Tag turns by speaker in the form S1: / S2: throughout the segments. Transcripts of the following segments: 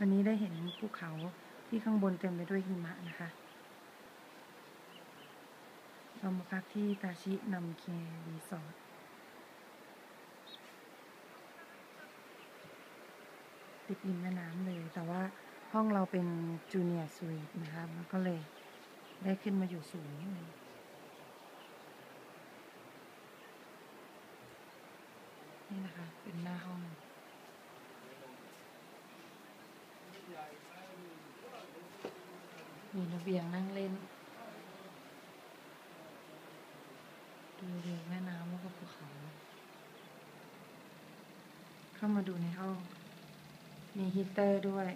S1: วันนี้ได้เห็นภูเขาที่ข้างบนเต็มไปด้วยหิมะนะคะ เรามาพักที่ตาชินัมเกรีสอร์ทติดริมแม่น้ำเลย แต่ว่าห้องเราเป็น junior suite นะคะมันก็เลยได้ขึ้นมาอยู่สูงนิดนึงนี่นะคะ เป็นหน้าห้อง มีระเบียงนั่งเล่น ดูวิวแม่น้ำแล้วก็ภูเขา เข้ามาดูในห้อง มีฮีเตอร์ด้วย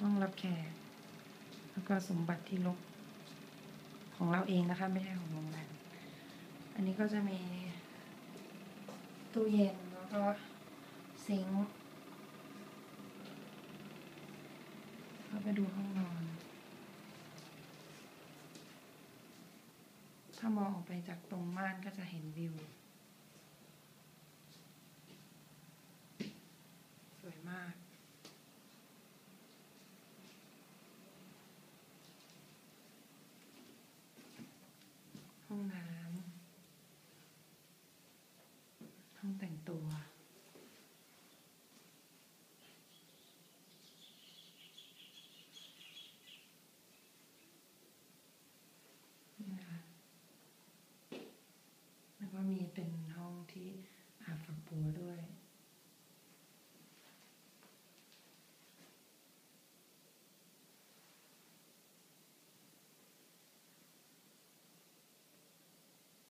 S1: ห้องรับแขก แล้วก็สมบัติที่ลกของเราเองนะคะ ไม่ใช่ของโรงแรม อันนี้ก็จะมีตู้เย็นแล้วก็ซิงค์ มาไปดูห้องนอน ถ้ามองออกไปจากตรงม่านก็จะเห็นวิว สวยมาก ห้องน้ำห้องแต่งตัว นี่นะคะ แล้วก็มีเป็นห้อง ที่อาบฝักบัวด้วย